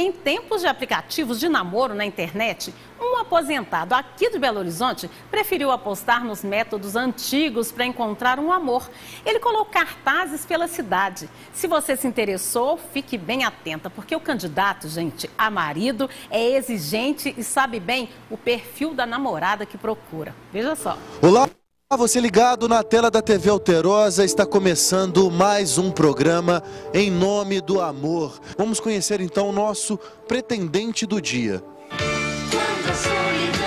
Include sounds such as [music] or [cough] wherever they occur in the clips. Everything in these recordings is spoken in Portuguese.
Em tempos de aplicativos de namoro na internet, um aposentado aqui de Belo Horizonte preferiu apostar nos métodos antigos para encontrar um amor. Ele colocou cartazes pela cidade. Se você se interessou, fique bem atenta, porque o candidato, gente, a marido, é exigente e sabe bem o perfil da namorada que procura. Veja só. Olá! Você ligado na tela da TV Alterosa, está começando mais um programa em nome do amor. Vamos conhecer então o nosso pretendente do dia. Quando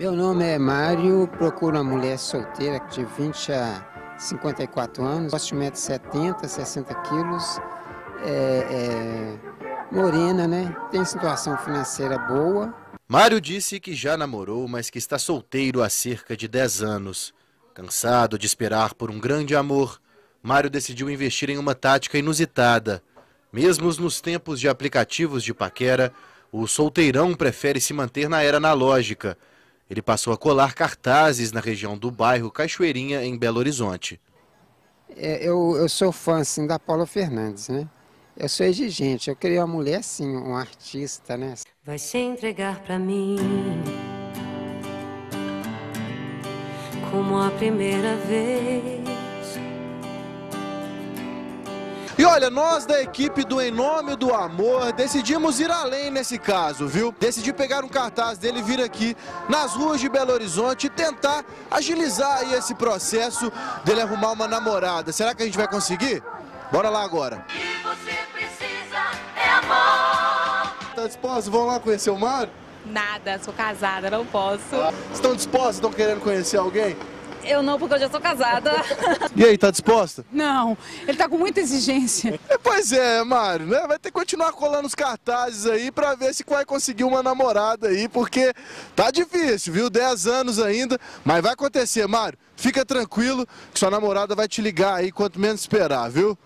Meu nome é Mário, procuro uma mulher solteira de 20 a 54 anos, gosto de 1,70m, 60 quilos, é, é, morena, né? Tem situação financeira boa. Mário disse que já namorou, mas que está solteiro há cerca de 10 anos. Cansado de esperar por um grande amor, Mário decidiu investir em uma tática inusitada. Mesmo nos tempos de aplicativos de paquera, o solteirão prefere se manter na era analógica. Ele passou a colar cartazes na região do bairro Cachoeirinha, em Belo Horizonte. É, eu, eu sou fã, assim, da Paula Fernandes, né? Eu sou exigente, eu queria uma mulher, assim, um artista, né? Vai se entregar pra mim como a primeira vez. E olha, nós da equipe do Em Nome do Amor decidimos ir além nesse caso, viu? Decidi pegar um cartaz dele e vir aqui nas ruas de Belo Horizonte e tentar agilizar aí esse processo dele arrumar uma namorada. Será que a gente vai conseguir? Bora lá agora. O que você precisa é amor. Tá disposto? Vamos lá conhecer o Mário? Nada, sou casada, não posso. Estão dispostos? Estão querendo conhecer alguém? Eu não, porque eu já sou casada. [laughs] E aí, tá disposta? Não, ele tá com muita exigência. É, pois é, Mário, né? Vai ter que continuar colando os cartazes aí pra ver se vai conseguir uma namorada aí, porque tá difícil, viu? 10 anos ainda, mas vai acontecer, Mário. Fica tranquilo que sua namorada vai te ligar aí quanto menos esperar, viu?